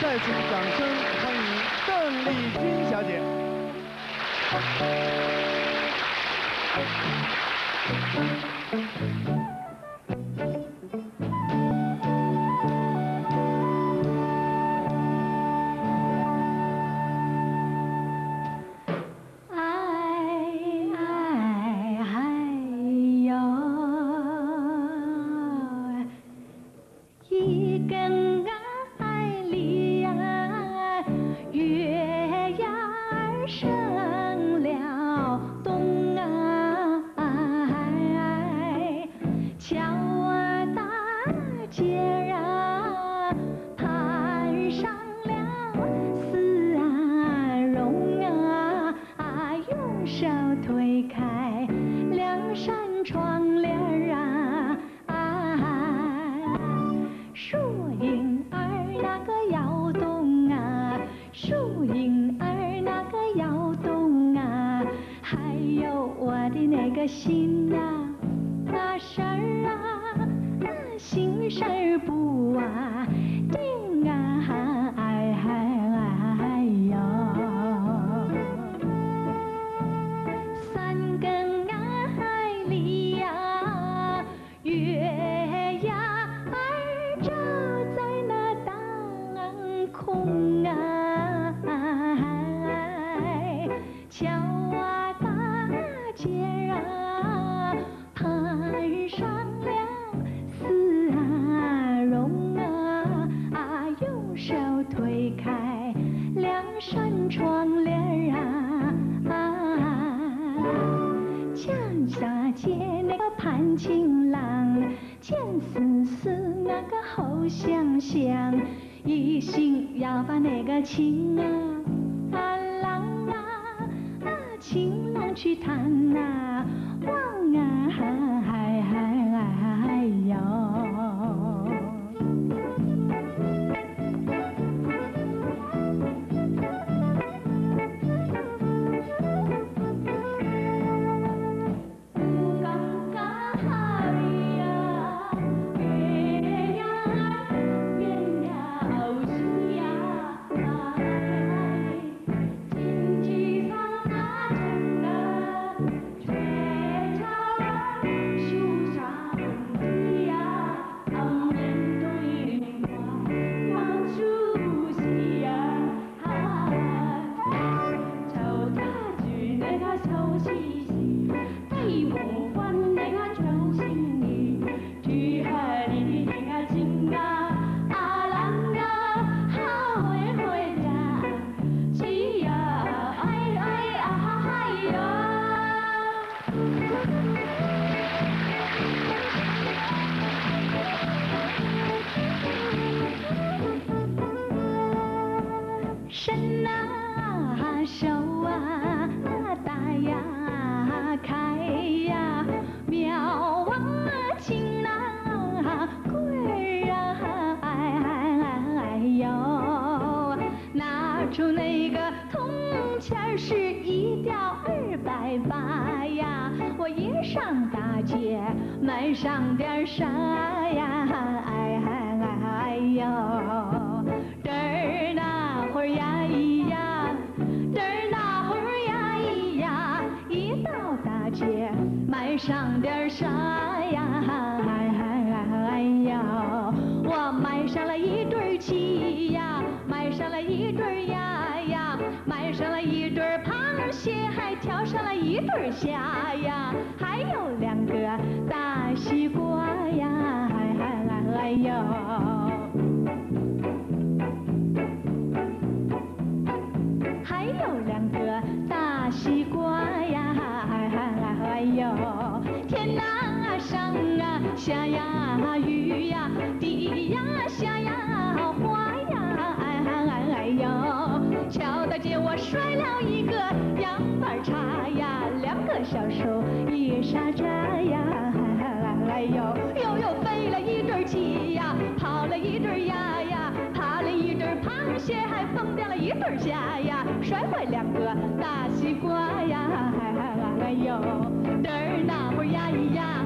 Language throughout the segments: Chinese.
再次掌声欢迎邓丽君小姐。影儿那个摇动啊，还有我的那个心啊，那事儿啊，那心事儿不啊。情郎前思思那个好想想一心要把那个情啊啊郎啊情郎去谈呐望啊哈哈哎呀那手啊，打呀，开呀，描啊，清啊，绘啊，哎，哎，哎，哎哟，拿出那个铜钱儿，是一吊二百八呀，我也上大街买上点啥呀，哎，哎，哎，哎哟。上点啥呀？哎哎哎呀！我买上了一对鸡呀，买上了一对鸭呀，买上了一对螃蟹，还挑上了一对虾呀，还有两个大姐，我摔了一个羊盘叉呀，两个小手一撒架呀，哎哎哎哟呦呦，飞了一对鸡呀，跑了一对鸭呀，爬了一对螃蟹，还蹦掉了一对虾呀，摔坏两个大西瓜呀，哎哎哎哎呦，嘚儿那会呀咿呀。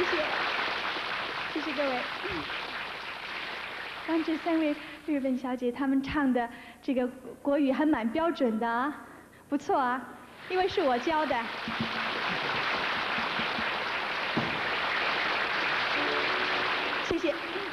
谢谢，谢谢各位。刚这三位日本小姐，她们唱的这个国语还蛮标准的啊，不错啊，因为是我教的。谢谢。